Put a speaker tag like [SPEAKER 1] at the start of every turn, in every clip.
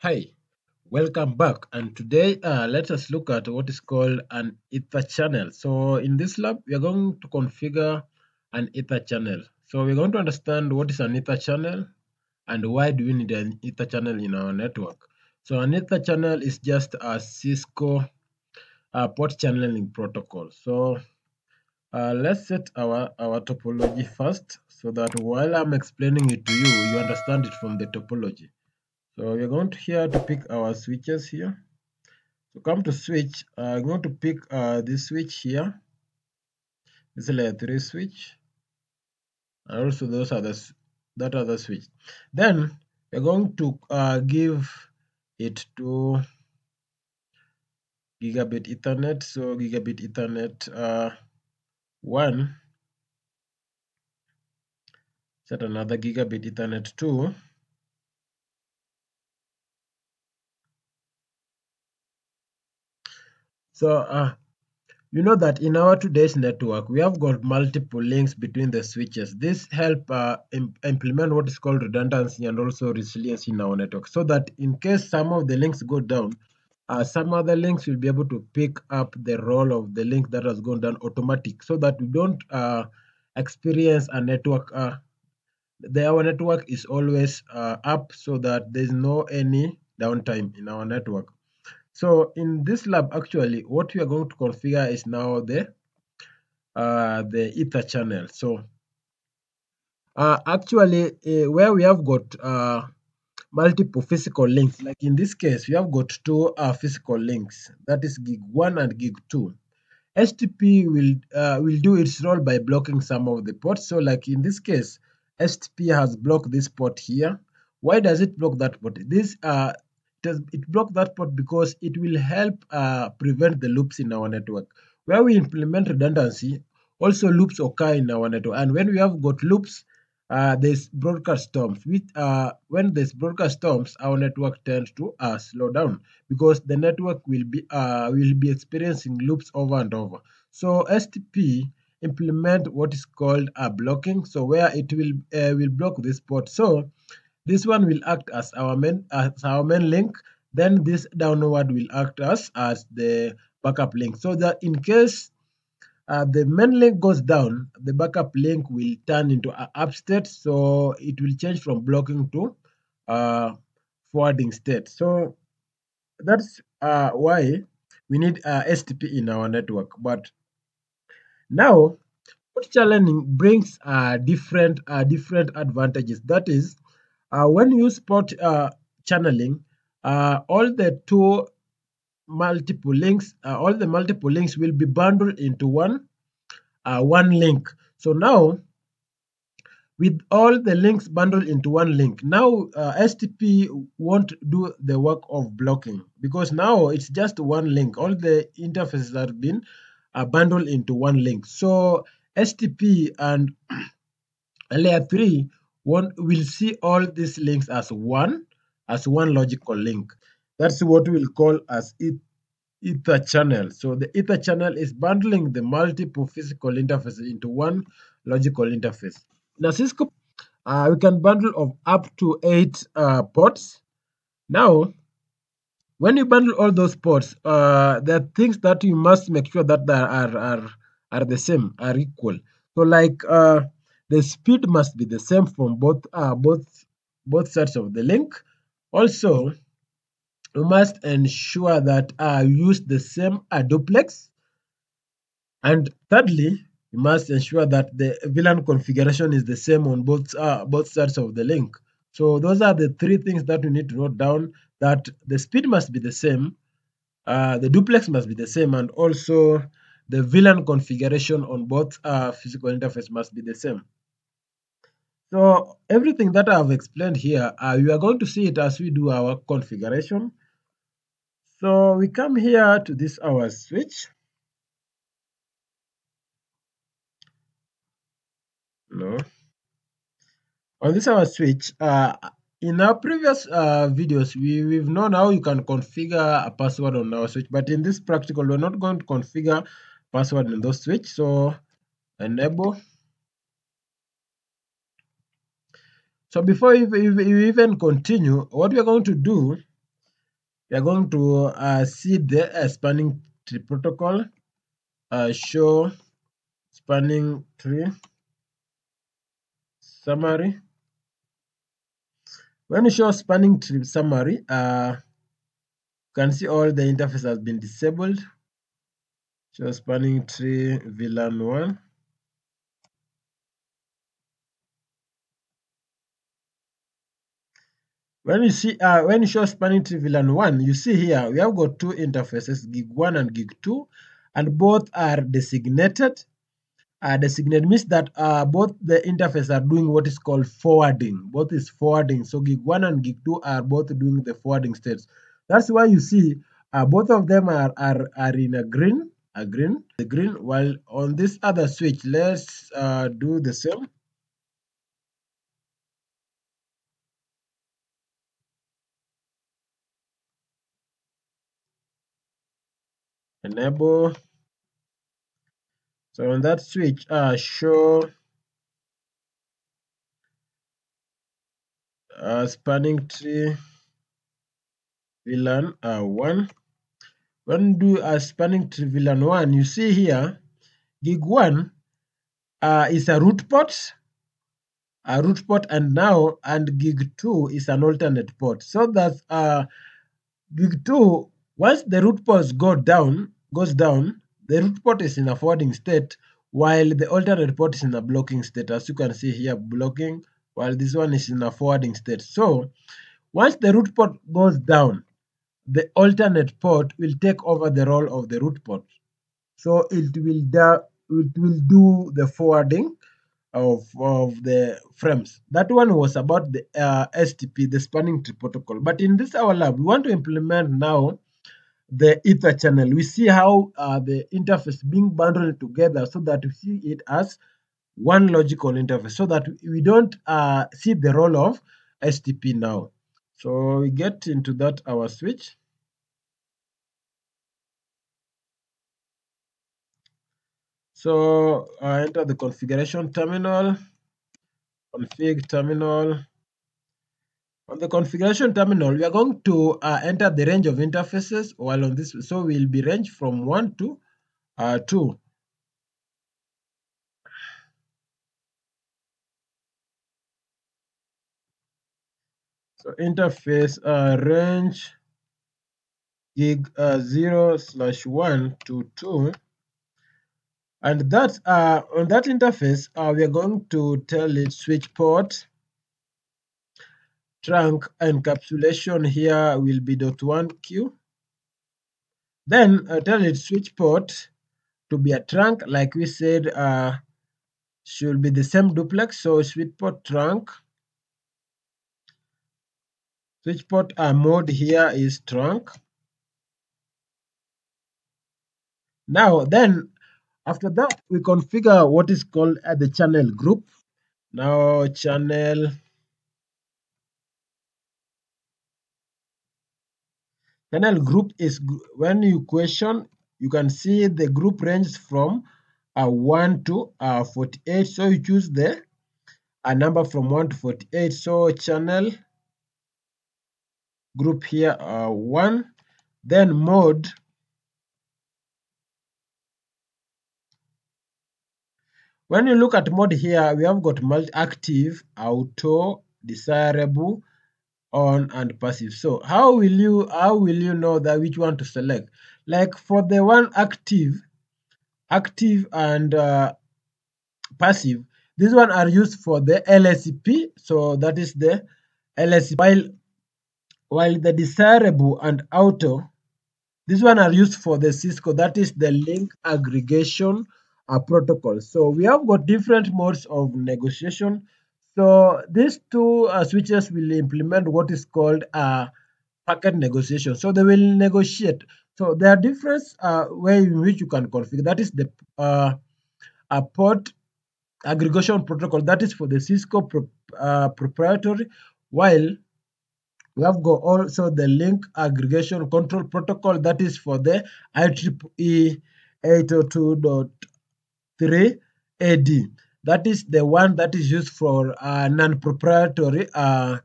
[SPEAKER 1] Hi, welcome back. And today, uh, let us look at what is called an Ether channel. So in this lab, we are going to configure an Ether channel. So we're going to understand what is an Ether channel and why do we need an Ether channel in our network. So an Ether channel is just a Cisco uh, port channeling protocol. So uh, let's set our, our topology first so that while I'm explaining it to you, you understand it from the topology. So we're going to here to pick our switches here. So come to switch, uh, I'm going to pick uh, this switch here. This is layer 3 switch. And also those are the, that other switch. Then we're going to uh, give it to gigabit ethernet. So gigabit ethernet uh, 1 set another gigabit ethernet 2 So uh, you know that in our today's network, we have got multiple links between the switches. This help uh, imp implement what is called redundancy and also resilience in our network. So that in case some of the links go down, uh, some other links will be able to pick up the role of the link that has gone down automatic. So that we don't uh, experience a network uh, the, our network is always uh, up so that there's no any downtime in our network so in this lab, actually, what we are going to configure is now the uh, the ether channel. So uh, actually, uh, where we have got uh, multiple physical links, like in this case, we have got two uh, physical links, that is gig 1 and gig 2. STP will uh, will do its role by blocking some of the ports. So like in this case, STP has blocked this port here. Why does it block that port? This uh, it, blocks that port because it will help uh, prevent the loops in our network. Where we implement redundancy, also loops occur in our network. And when we have got loops, uh, there's broadcast storms. With, uh, when there's broadcast storms, our network tends to uh, slow down because the network will be uh, will be experiencing loops over and over. So STP implement what is called a blocking. So where it will uh, will block this port. So this one will act as our main as our main link. Then this downward will act as as the backup link. So that in case uh, the main link goes down, the backup link will turn into an up state. So it will change from blocking to uh, forwarding state. So that's uh, why we need uh, STP in our network. But now, port channeling brings uh, different different advantages. That is, when you spot uh, channeling, uh, all the two multiple links, uh, all the multiple links will be bundled into one, uh, one link. So now, with all the links bundled into one link, now uh, STP won't do the work of blocking because now it's just one link. All the interfaces have been bundled into one link. So STP and layer 3 one will see all these links as one as one logical link. That's what we'll call as ether channel. So the ether channel is bundling the multiple physical interfaces into one logical interface. Now Cisco, uh, we can bundle of up to eight uh, ports. Now, when you bundle all those ports, uh, there are things that you must make sure that they are are are the same, are equal. So like uh, the speed must be the same from both uh, both both sides of the link. Also, we must ensure that uh, you use the same uh, duplex. And thirdly, you must ensure that the VLAN configuration is the same on both uh, both sides of the link. So those are the three things that you need to note down. That the speed must be the same, uh, the duplex must be the same, and also the VLAN configuration on both uh, physical interface must be the same. So everything that I've explained here, uh, you are going to see it as we do our configuration. So we come here to this our switch. No. On this our switch, uh, in our previous uh, videos, we, we've known how you can configure a password on our switch, but in this practical, we're not going to configure password in those switch. So enable So before you even continue, what we are going to do we are going to uh, see the uh, spanning tree protocol uh, show spanning tree summary. When you show spanning tree summary uh, you can see all the interface has been disabled. Show spanning tree VLAN 1 When you see uh, when you show spanning tree VLAN 1, you see here we have got two interfaces, gig 1 and gig 2, and both are designated. Uh, designated means that uh, both the interfaces are doing what is called forwarding. Both is forwarding. So gig 1 and gig 2 are both doing the forwarding states. That's why you see uh, both of them are, are, are in a green, a green, the green, while on this other switch, let's uh, do the same. Enable. So on that switch uh show uh, spanning tree VLAN uh, 1 when do a spanning tree VLAN 1 you see here gig 1 uh, is a root port a root port and now and gig 2 is an alternate port so that uh gig 2 once the root ports go down goes down, the root port is in a forwarding state while the alternate port is in a blocking state. As you can see here, blocking, while this one is in a forwarding state. So once the root port goes down, the alternate port will take over the role of the root port. So it will, da it will do the forwarding of, of the frames. That one was about the uh, STP, the spanning tree protocol. But in this our lab, we want to implement now the ether channel. We see how uh, the interface being bundled together so that we see it as one logical interface so that we don't uh, see the role of STP now. So we get into that our switch. So I enter the configuration terminal, config terminal, on the configuration terminal, we are going to uh, enter the range of interfaces while on this, so we'll be range from 1 to uh, 2. So interface uh, range gig uh, 0 slash 1 to 2 and that uh, on that interface uh, we are going to tell it switch port trunk encapsulation here will be dot one q. Then uh, tell it switch port to be a trunk like we said uh, should be the same duplex. So switch port trunk switch port uh, mode here is trunk. Now then after that we configure what is called uh, the channel group. Now channel Channel group is when you question, you can see the group ranges from uh, 1 to uh, 48. So you choose the a number from 1 to 48. So channel group here uh, 1. Then mode. When you look at mode here, we have got multi active, auto, desirable, on and passive. So how will you how will you know that which one to select? Like for the one active active and uh, passive these one are used for the lsp so that is the lsp while while the desirable and auto this one are used for the cisco. That is the link aggregation uh, protocol. So we have got different modes of negotiation so these two uh, switches will implement what is called a packet negotiation. So they will negotiate. So there are different uh, ways in which you can configure. That is the uh, a port aggregation protocol. That is for the Cisco pro, uh, proprietary. While we have got also the link aggregation control protocol. That is for the IEEE 802.3 AD. That is the one that is used for uh, non-proprietary uh,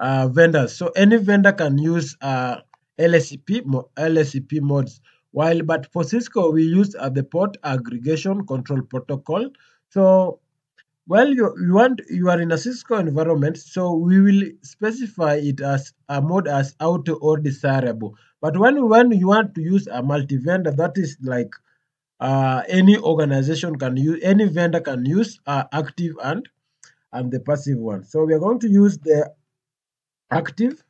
[SPEAKER 1] uh, vendors. So any vendor can use uh, LSCP, LSCP modes. While but for Cisco, we use uh, the port aggregation control protocol. So well, you, you want you are in a Cisco environment, so we will specify it as a mode as auto or desirable. But when when you want to use a multi-vendor, that is like uh, any organization can use, any vendor can use uh, active and and the passive one. So we are going to use the active.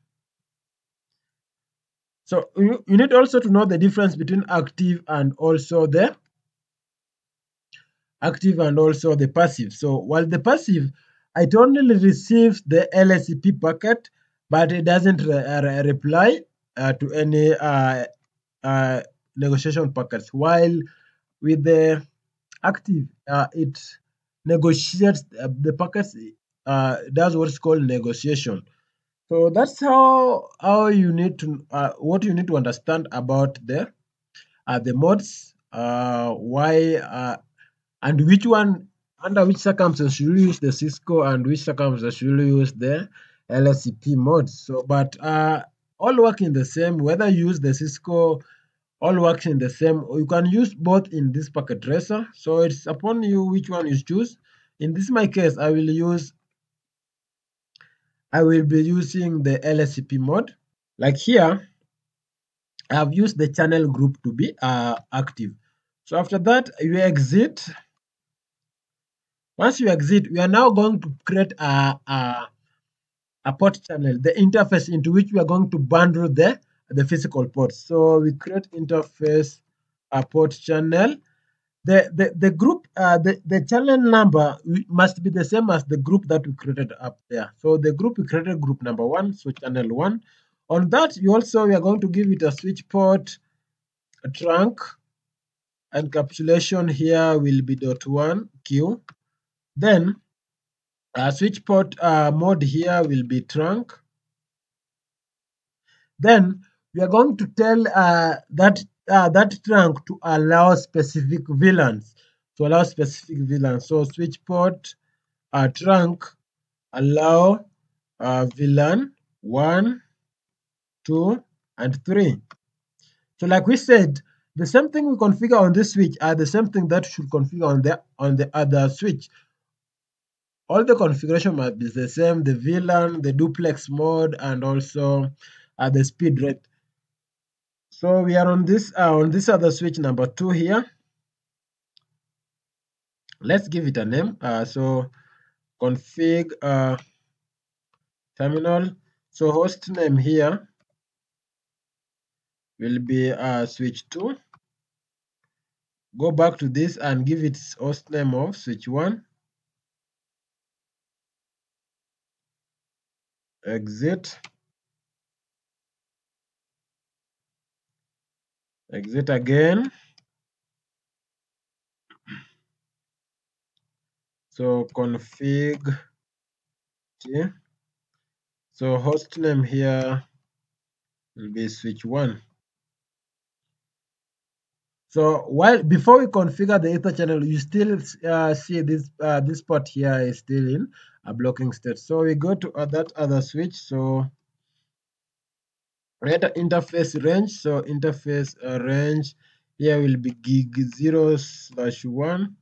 [SPEAKER 1] So you, you need also to know the difference between active and also the active and also the passive. So while the passive, it only receives the LSCP packet, but it doesn't re re reply uh, to any uh, uh, negotiation packets. While with the active, uh, it negotiates uh, the packets, uh, does what's called negotiation. So that's how how you need to what you need to understand about the the modes, why and which one under which circumstances should you use the Cisco and which circumstances should you use the LSCP modes. So, but uh, all work in the same, whether you use the Cisco, all works in the same. You can use both in this packet tracer. So it's upon you which one you choose. In this my case, I will use, I will be using the LSCP mode. Like here, I have used the channel group to be uh, active. So after that, you exit once you exit, we are now going to create a, a, a port channel, the interface into which we are going to bundle the, the physical ports. So we create interface a port channel. The, the, the group, uh, the, the channel number must be the same as the group that we created up there. So the group we created group number one, so channel one. On that, you also we are going to give it a switch port, a trunk, encapsulation here will be dot one Q then uh, switch port uh, mode here will be trunk. Then we are going to tell uh, that uh, that trunk to allow specific VLANs to allow specific VLANs. So switch port uh, trunk allow uh, VLAN one, two, and three. So like we said, the same thing we configure on this switch are the same thing that should configure on the on the other switch all the configuration must be the same the VLAN the duplex mode and also uh, the speed rate so we are on this uh, on this other switch number two here. Let's give it a name. Uh, so config uh, terminal. So host name here will be uh, switch 2 go back to this and give it host name of switch 1 exit exit again so config so host name here will be switch 1 so while before we configure the ether channel, you still uh, see this uh, this port here is still in a blocking state. So we go to uh, that other switch. So enter interface range. So interface uh, range here will be gig zero slash one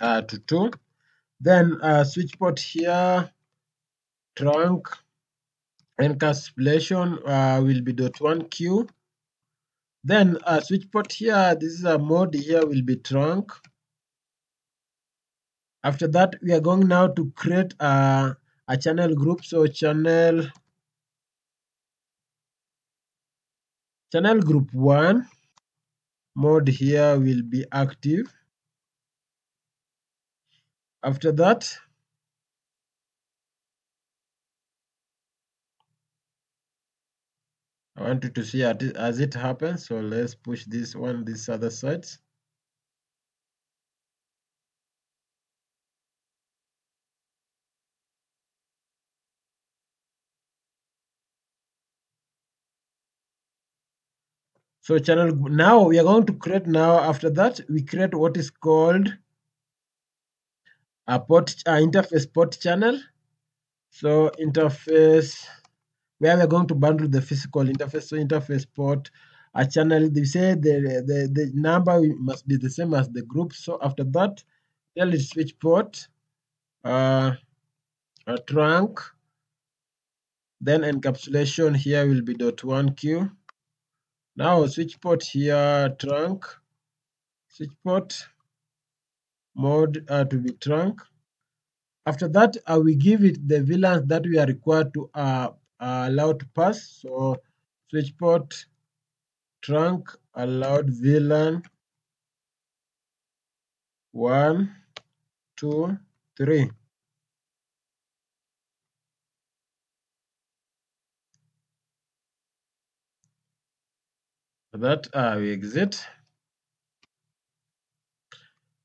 [SPEAKER 1] uh, to two. Then uh, switch port here trunk encapsulation will be dot one q then a switch port here, this is a mode here will be trunk. After that, we are going now to create a, a channel group. So channel channel group one mode here will be active. After that, I wanted to see as it happens so let's push this one this other side so channel now we are going to create now after that we create what is called a port uh, interface port channel so interface where we're going to bundle the physical interface. So interface port, a channel, they say the, the, the number must be the same as the group. So after that, tell it switch port, uh, a trunk, then encapsulation here will be dot one q. Now switch port here trunk, switch port mode uh, to be trunk. After that, uh, we give it the VLANs that we are required to uh, uh, allow to pass. So switch port trunk allowed VLAN one, two, three. That uh, we exit.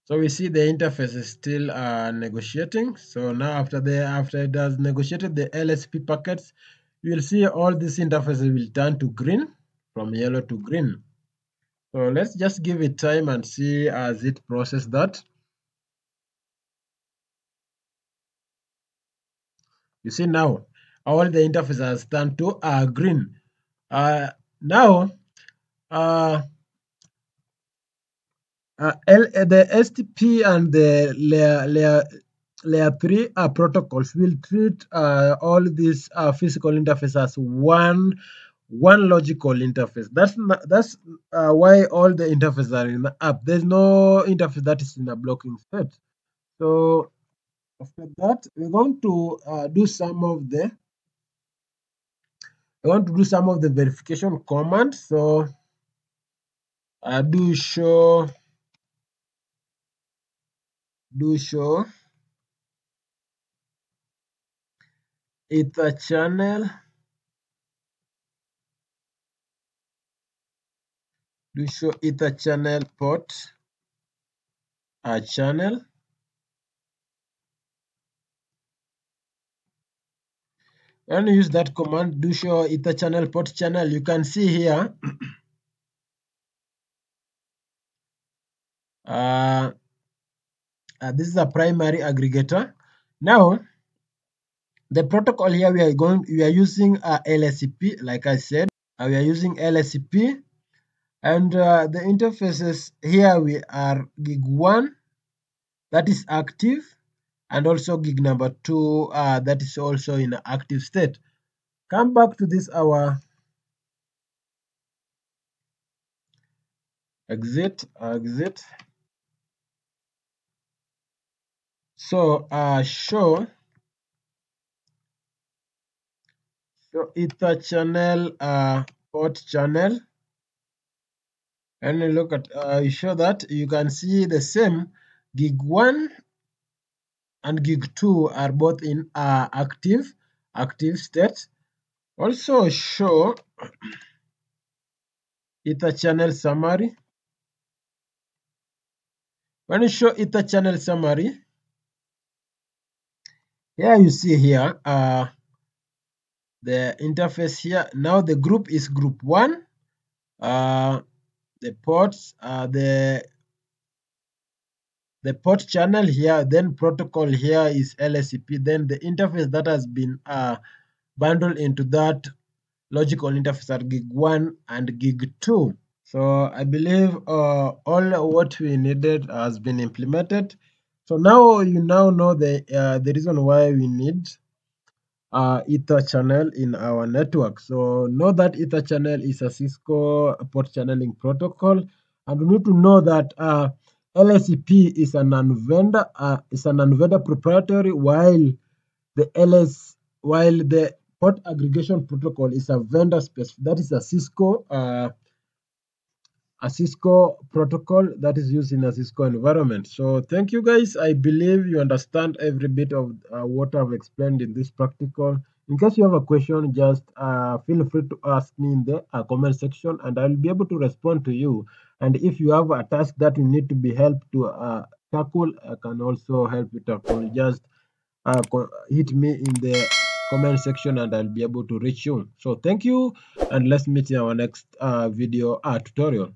[SPEAKER 1] So we see the interface is still uh, negotiating. So now after the after it has negotiated the lsp packets you will see all these interfaces will turn to green from yellow to green. So let's just give it time and see as it process that. You see now all the interfaces turned to uh, green. Uh, now uh, uh, L, uh, the STP and the layer, layer, layer 3 uh, protocols will treat uh, all these uh, physical interfaces as one one logical interface. That's not, that's uh, why all the interfaces are in the app. There's no interface that is in a blocking state. So after that, we're going to do some of the I want to do some of the verification commands. So do show ether channel. Do show ether channel port a channel. You use that command do show ether channel port channel you can see here uh, uh, this is a primary aggregator. Now the protocol here we are going we are using uh, lscp like i said uh, we are using lscp and uh, the interfaces here we are gig 1 that is active and also gig number 2 uh, that is also in active state. Come back to this our exit exit so uh, show. Show ether channel uh, port channel. And look at uh, you show that you can see the same. Gig 1 and gig 2 are both in uh, active active state also show ether channel summary. When you show ether channel summary here you see here uh, the interface here. Now the group is group one. Uh, the ports uh, the the port channel here then protocol here is lscp then the interface that has been uh, bundled into that logical interface are gig 1 and gig 2 so i believe uh, all what we needed has been implemented so now you now know the uh, the reason why we need uh, Ether channel in our network. So know that Ether channel is a Cisco port channeling protocol, and we need to know that uh, LSCP is a non-vendor uh, is a non-vendor proprietary, while the LS while the port aggregation protocol is a vendor specific. That is a Cisco uh, a Cisco protocol that is used in a Cisco environment. So thank you guys. I believe you understand every bit of uh, what I've explained in this practical. In case you have a question, just uh, feel free to ask me in the uh, comment section and I'll be able to respond to you. And if you have a task that you need to be helped to uh, tackle, I can also help you tackle. Just uh, hit me in the comment section and I'll be able to reach you. So thank you and let's meet in our next uh, video tutorial.